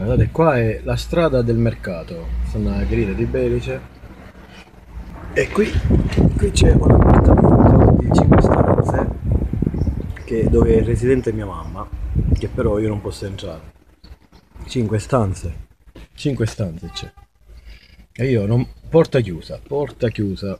Guardate, qua è la strada del mercato, sono a grida di Belice. E qui, qui c'è un appartamento di 5 stanze che- dove è residente mia mamma, che però io non posso entrare. 5 stanze, 5 stanze c'è. E io non... porta chiusa, porta chiusa.